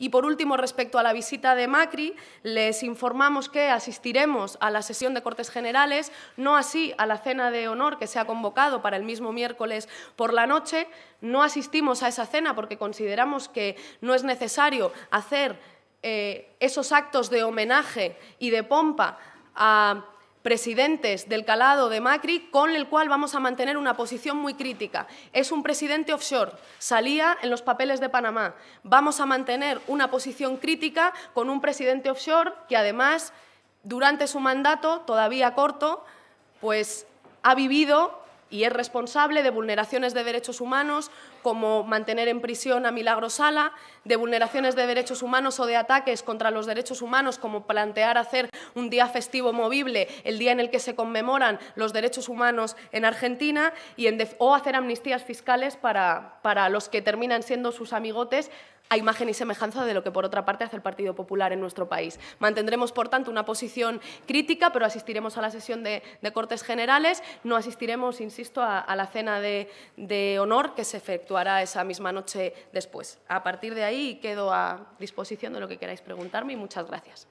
Y por último, respecto a la visita de Macri, les informamos que asistiremos a la sesión de Cortes Generales, no así a la cena de honor que se ha convocado para el mismo miércoles por la noche. No asistimos a esa cena porque consideramos que no es necesario hacer eh, esos actos de homenaje y de pompa a presidentes del calado de Macri, con el cual vamos a mantener una posición muy crítica. Es un presidente offshore, salía en los papeles de Panamá. Vamos a mantener una posición crítica con un presidente offshore que además, durante su mandato, todavía corto, pues ha vivido y es responsable de vulneraciones de derechos humanos, como mantener en prisión a Milagro Sala, de vulneraciones de derechos humanos o de ataques contra los derechos humanos, como plantear hacer un día festivo movible el día en el que se conmemoran los derechos humanos en Argentina, y o hacer amnistías fiscales para, para los que terminan siendo sus amigotes a imagen y semejanza de lo que, por otra parte, hace el Partido Popular en nuestro país. Mantendremos, por tanto, una posición crítica, pero asistiremos a la sesión de, Cortes Generales, no asistiremos, insisto, a, la cena de, de, honor que se efectuará esa misma noche después. A partir de ahí quedo a disposición de lo que queráis preguntarme y muchas gracias.